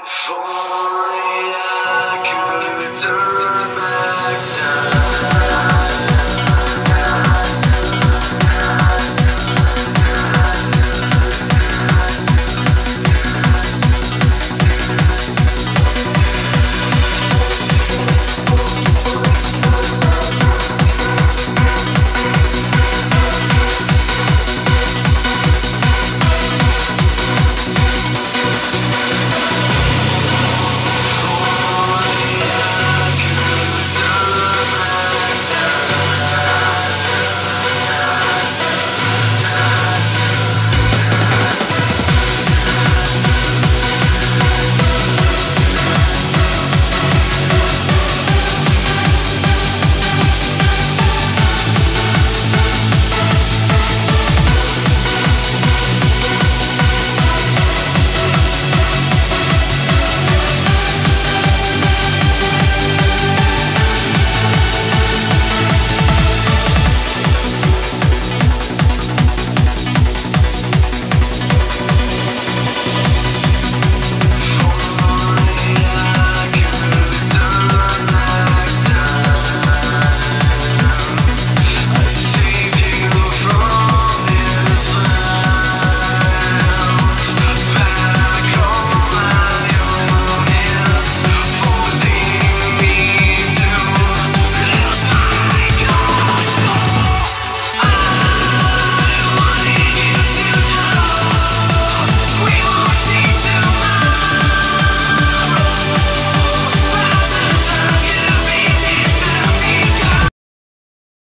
If only I could turn back.